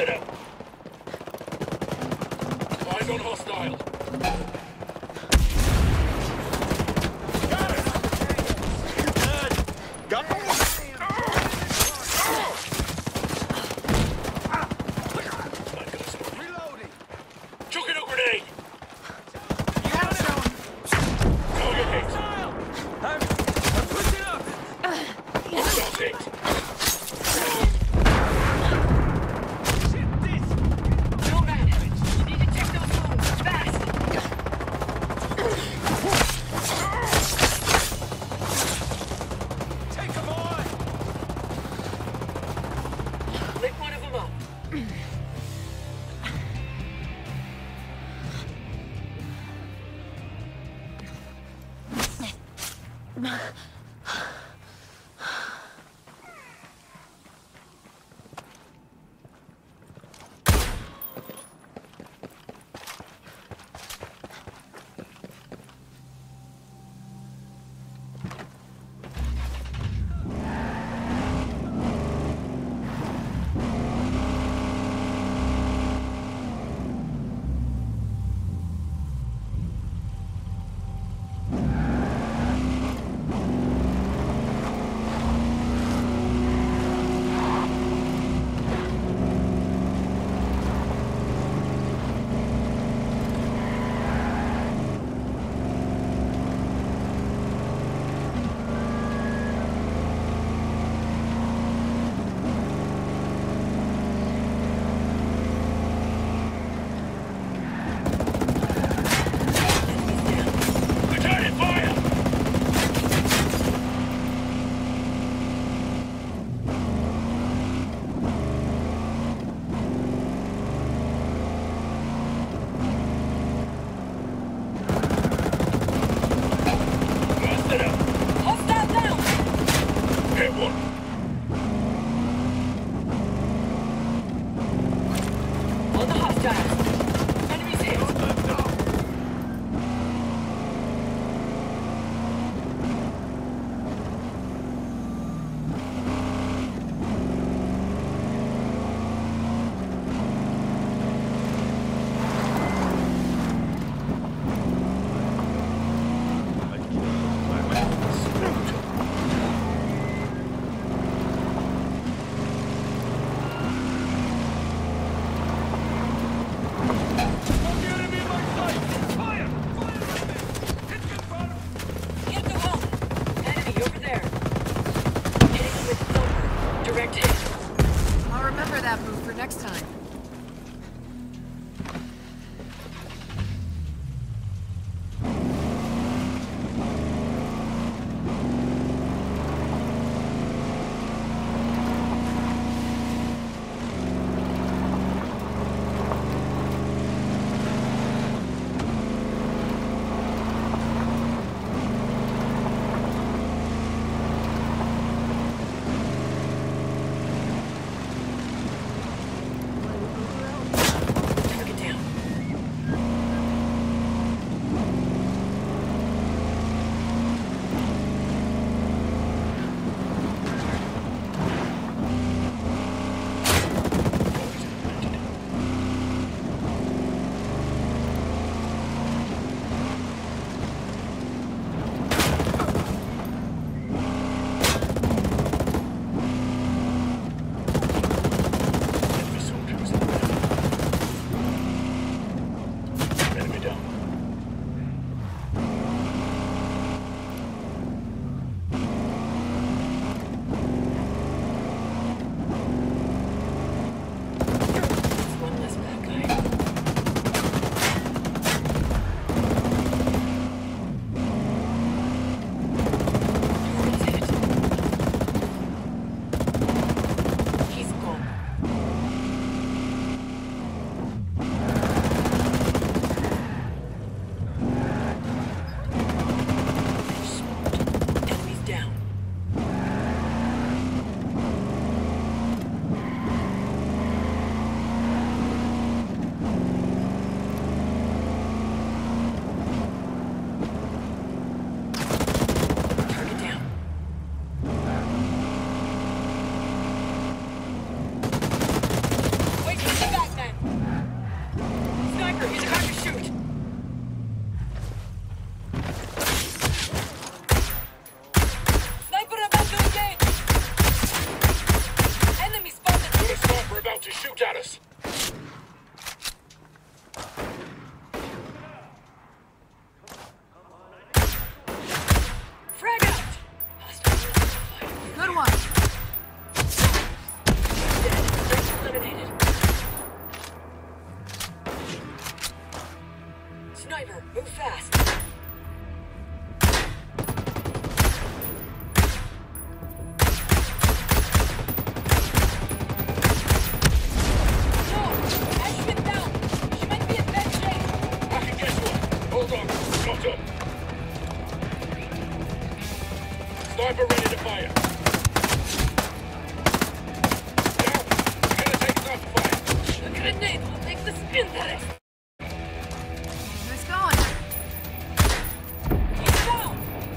Eyes on hostile. Ugh.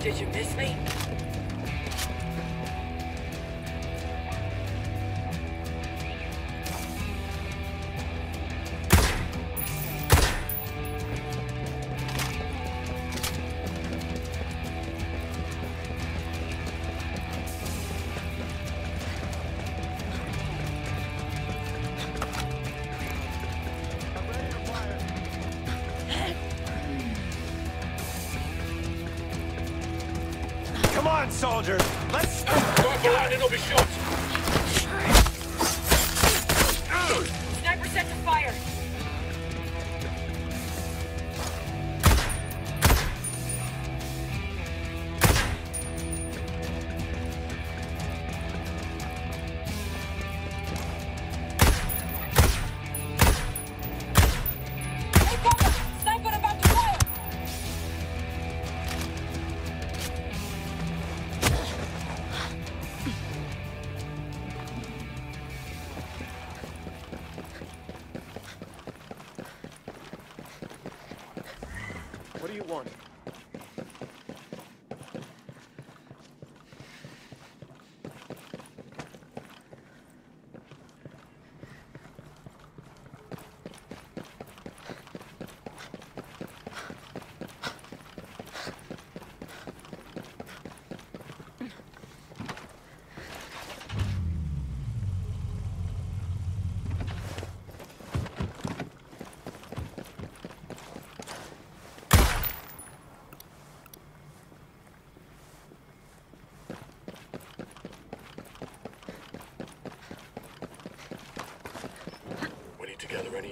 Did you miss me?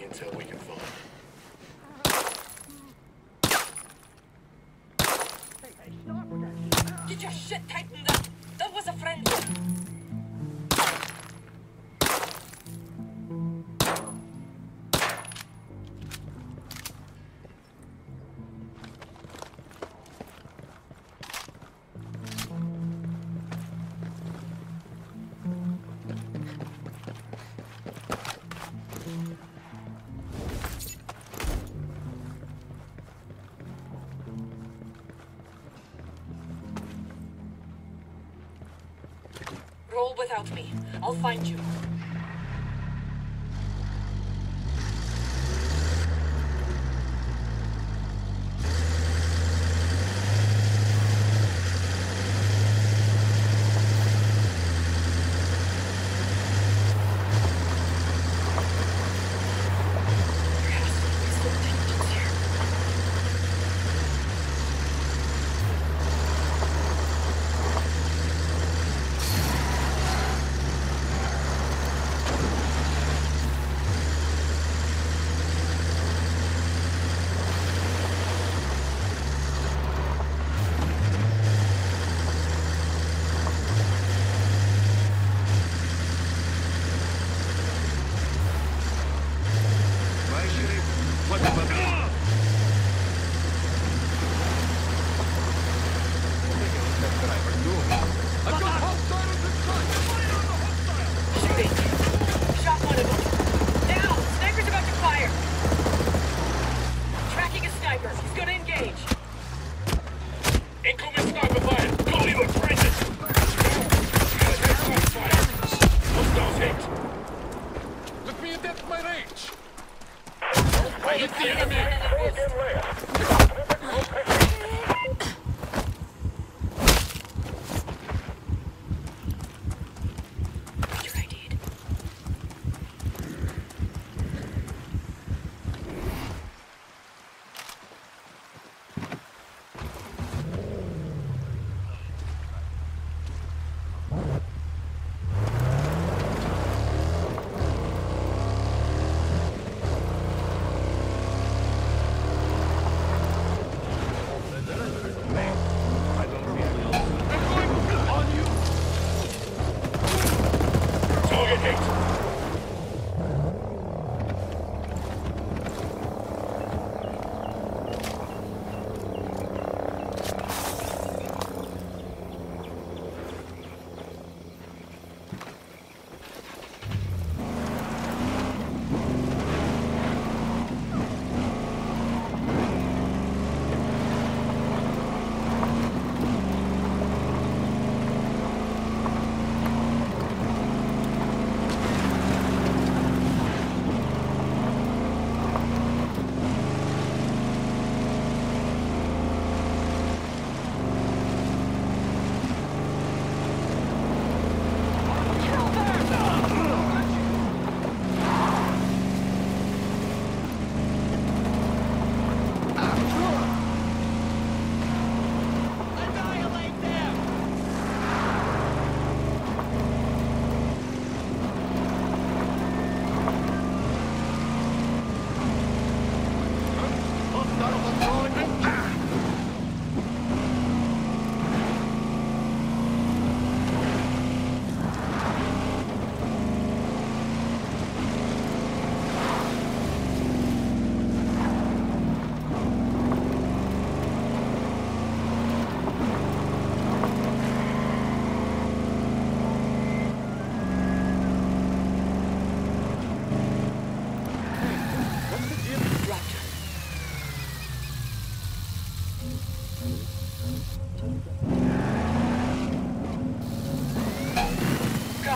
until we can without me. I'll find you.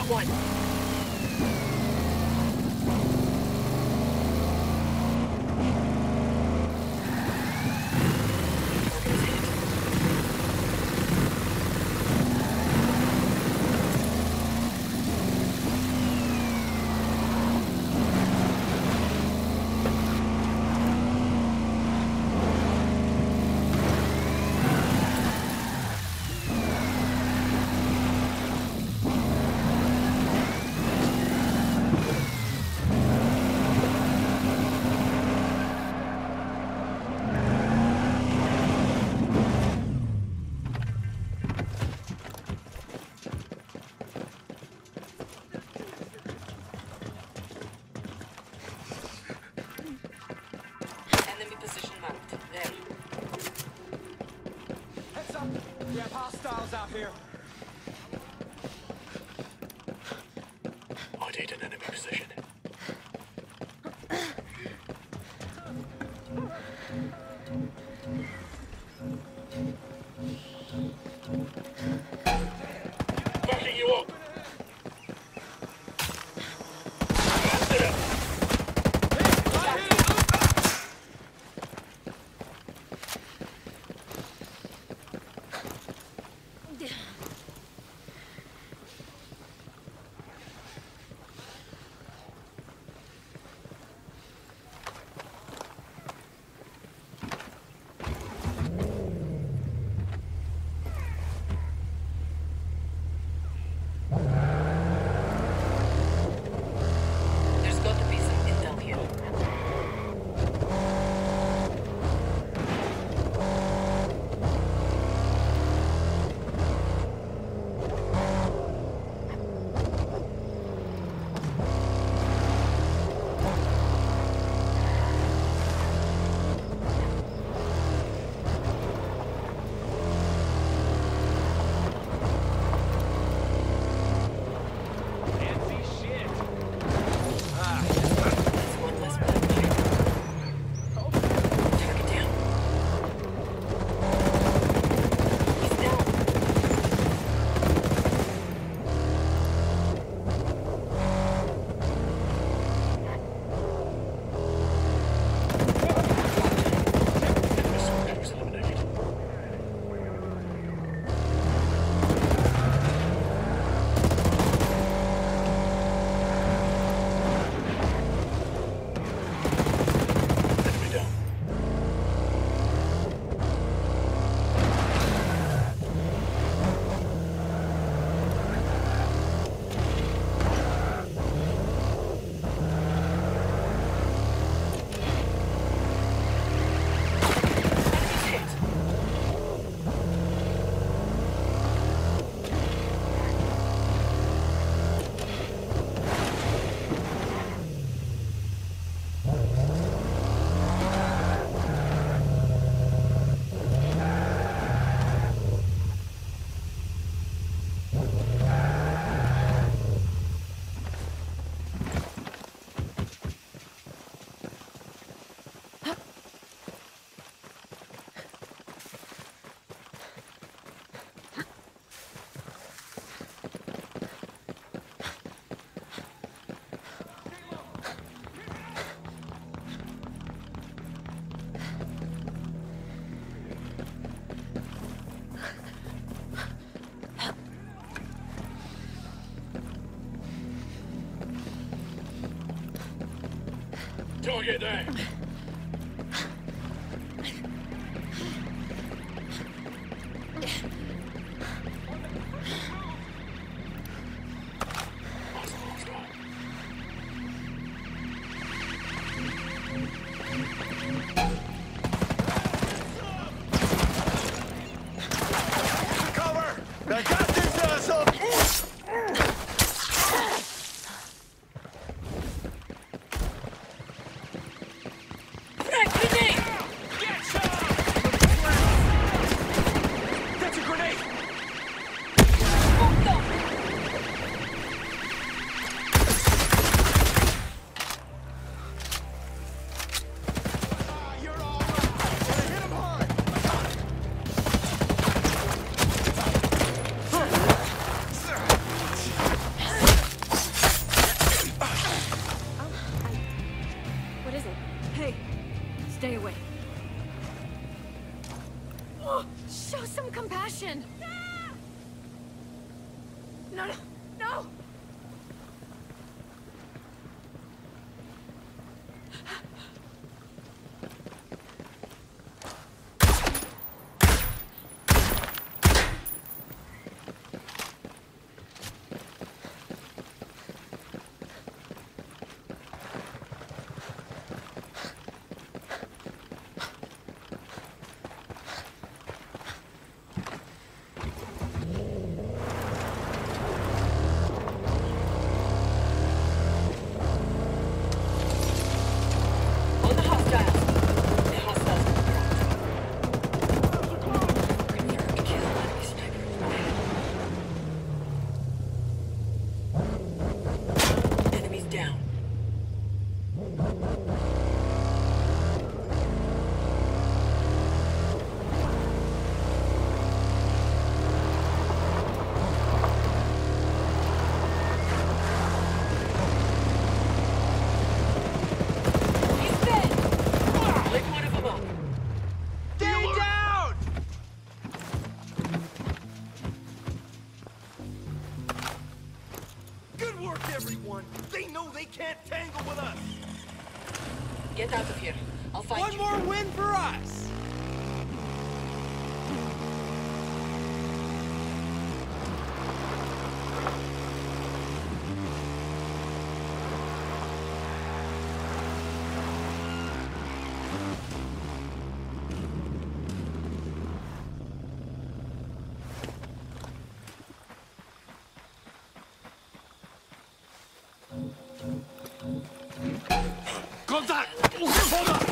One. Hostiles out here. Target there. Cover! I 我在，我会做的。